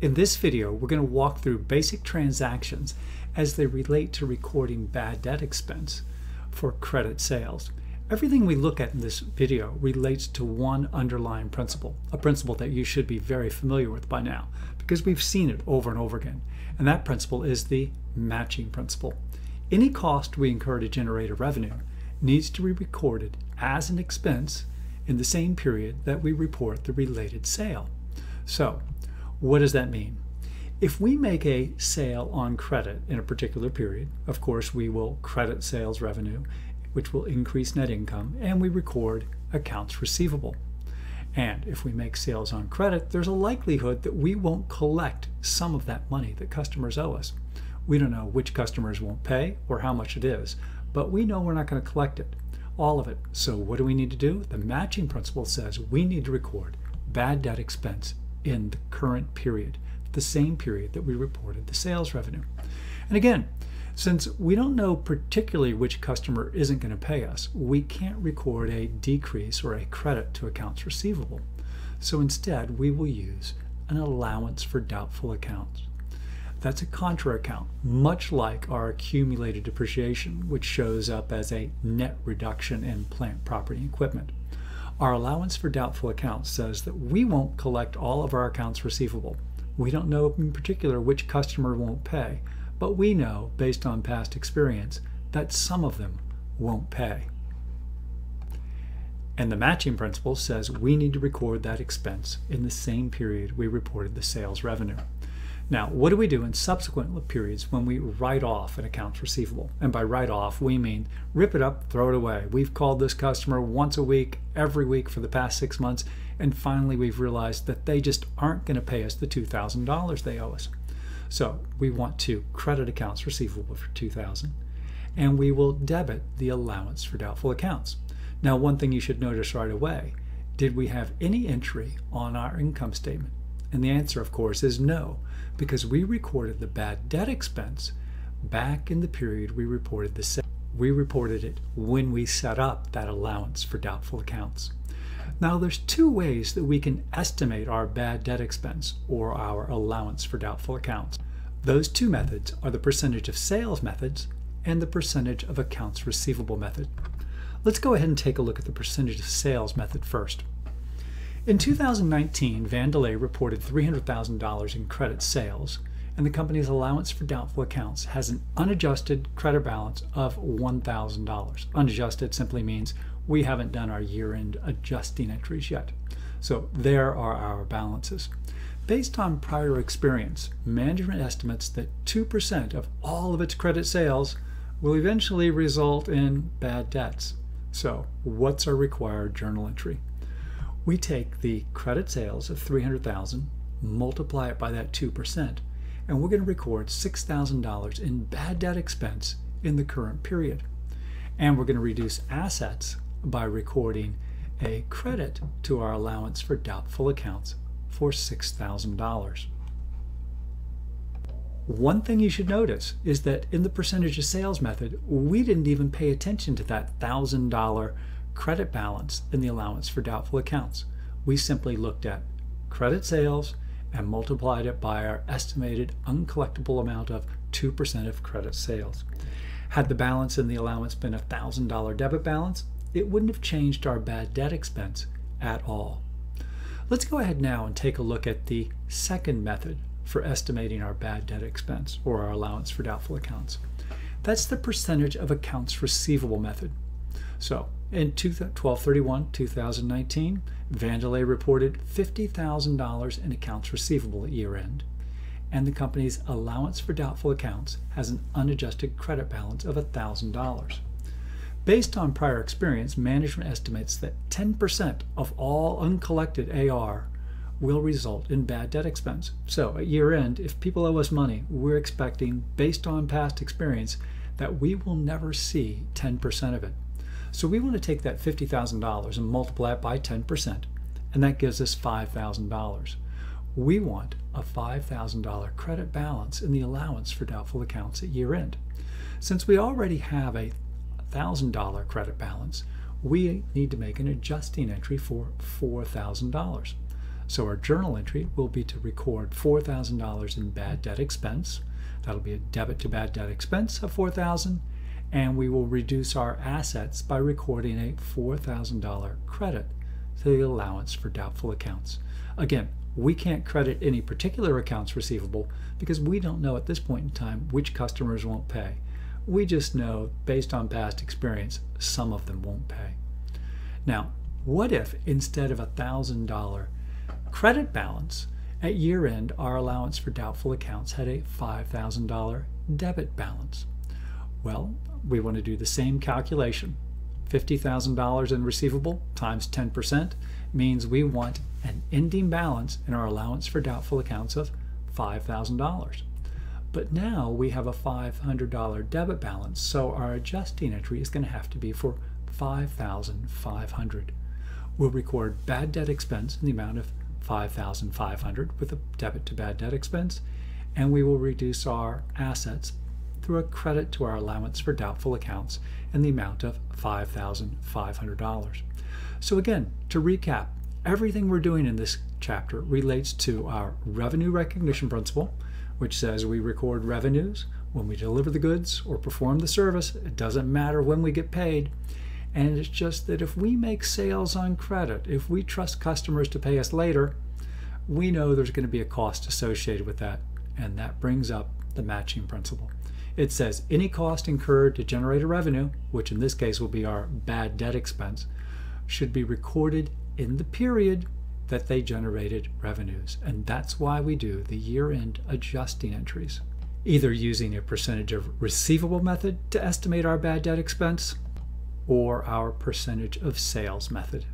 In this video, we're going to walk through basic transactions as they relate to recording bad debt expense for credit sales. Everything we look at in this video relates to one underlying principle, a principle that you should be very familiar with by now because we've seen it over and over again. And that principle is the matching principle. Any cost we incur to generate a revenue needs to be recorded as an expense in the same period that we report the related sale. So, what does that mean? If we make a sale on credit in a particular period, of course, we will credit sales revenue which will increase net income, and we record accounts receivable. And if we make sales on credit, there's a likelihood that we won't collect some of that money that customers owe us. We don't know which customers won't pay or how much it is, but we know we're not going to collect it, all of it. So what do we need to do? The matching principle says we need to record bad debt expense in the current period, the same period that we reported the sales revenue. And again, since we don't know particularly which customer isn't going to pay us, we can't record a decrease or a credit to accounts receivable. So instead, we will use an allowance for doubtful accounts. That's a contra account, much like our accumulated depreciation, which shows up as a net reduction in plant, property, and equipment. Our allowance for doubtful accounts says that we won't collect all of our accounts receivable. We don't know in particular which customer won't pay, but we know, based on past experience, that some of them won't pay. And the matching principle says we need to record that expense in the same period we reported the sales revenue. Now, what do we do in subsequent periods when we write off an accounts receivable? And by write off, we mean rip it up, throw it away. We've called this customer once a week, every week for the past six months, and finally we've realized that they just aren't going to pay us the $2,000 they owe us. So we want to credit accounts receivable for 2000 and we will debit the allowance for doubtful accounts. Now, one thing you should notice right away, did we have any entry on our income statement? And the answer, of course, is no, because we recorded the bad debt expense back in the period we reported the sale. We reported it when we set up that allowance for doubtful accounts. Now there's two ways that we can estimate our bad debt expense or our allowance for doubtful accounts. Those two methods are the percentage of sales methods and the percentage of accounts receivable method. Let's go ahead and take a look at the percentage of sales method first. In 2019, Vandelay reported $300,000 in credit sales, and the company's allowance for doubtful accounts has an unadjusted credit balance of $1,000. Unadjusted simply means we haven't done our year-end adjusting entries yet. So there are our balances. Based on prior experience, management estimates that 2% of all of its credit sales will eventually result in bad debts. So what's our required journal entry? We take the credit sales of 300,000, multiply it by that 2%, and we're going to record $6,000 in bad debt expense in the current period. And we're going to reduce assets by recording a credit to our allowance for doubtful accounts for $6,000. One thing you should notice is that in the percentage of sales method, we didn't even pay attention to that $1,000 credit balance in the allowance for doubtful accounts. We simply looked at credit sales and multiplied it by our estimated uncollectible amount of 2% of credit sales. Had the balance in the allowance been a $1,000 debit balance, it wouldn't have changed our bad debt expense at all. Let's go ahead now and take a look at the second method for estimating our bad debt expense or our allowance for doubtful accounts. That's the percentage of accounts receivable method. So in 1231 2019, Vandelay reported $50,000 in accounts receivable at year end, and the company's allowance for doubtful accounts has an unadjusted credit balance of $1,000. Based on prior experience, management estimates that 10% of all uncollected AR will result in bad debt expense. So at year end, if people owe us money, we're expecting, based on past experience, that we will never see 10% of it. So we want to take that $50,000 and multiply it by 10%, and that gives us $5,000. We want a $5,000 credit balance in the allowance for doubtful accounts at year end. Since we already have a $1,000 credit balance, we need to make an adjusting entry for $4,000. So our journal entry will be to record $4,000 in bad debt expense. That'll be a debit to bad debt expense of 4000 and we will reduce our assets by recording a $4,000 credit to the allowance for doubtful accounts. Again, we can't credit any particular accounts receivable because we don't know at this point in time which customers won't pay. We just know, based on past experience, some of them won't pay. Now, what if instead of a $1,000 credit balance, at year end, our allowance for doubtful accounts had a $5,000 debit balance? Well, we want to do the same calculation. $50,000 in receivable times 10% means we want an ending balance in our allowance for doubtful accounts of $5,000. But now we have a $500 debit balance, so our adjusting entry is going to have to be for 5,500. We'll record bad debt expense in the amount of 5,500 with a debit to bad debt expense, and we will reduce our assets through a credit to our allowance for doubtful accounts in the amount of $5,500. So again, to recap, everything we're doing in this chapter relates to our revenue recognition principle, which says we record revenues when we deliver the goods or perform the service. It doesn't matter when we get paid. And it's just that if we make sales on credit, if we trust customers to pay us later, we know there's going to be a cost associated with that. And that brings up the matching principle. It says any cost incurred to generate a revenue, which in this case will be our bad debt expense, should be recorded in the period that they generated revenues. And that's why we do the year end adjusting entries, either using a percentage of receivable method to estimate our bad debt expense or our percentage of sales method.